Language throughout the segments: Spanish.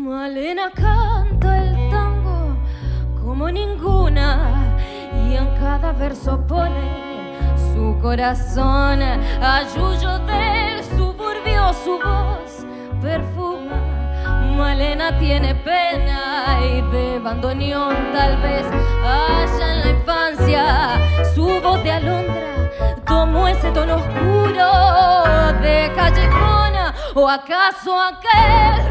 Malena canta el tango como ninguna y en cada verso pone su corazón. Ayuyo del suburbio su voz perfuma. Malena tiene pena y de bandoneón tal vez haya en la infancia su voz de alondra tomó ese tono oscuro de callejona o acaso aquel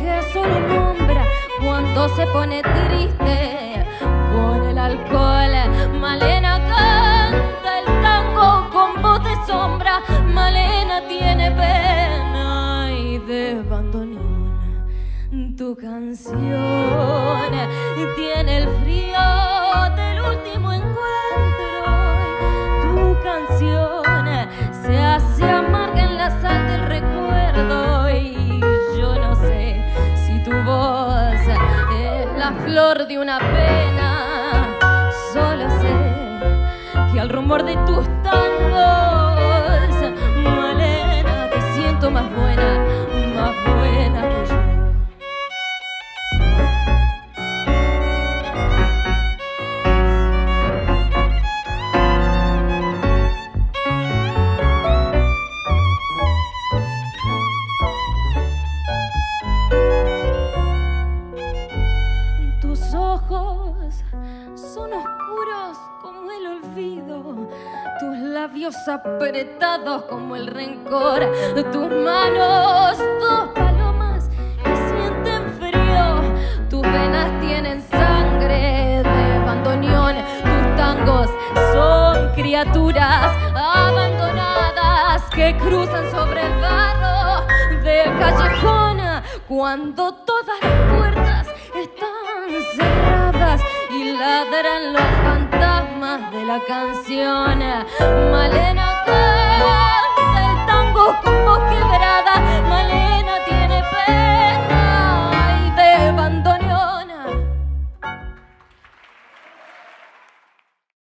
que solo nombra cuando se pone triste con el alcohol. Malena canta el tango con voz de sombra. Malena tiene pena y de. Tu canción flor de una pena. Solo sé que al rumor de tus tangos, apretados como el rencor. Tus manos, dos palomas que sienten frío. Tus venas tienen sangre de bandoneón. Tus tangos son criaturas abandonadas que cruzan sobre el barro del callejón cuando todas la canción. Malena canta el tango con voz quebrada.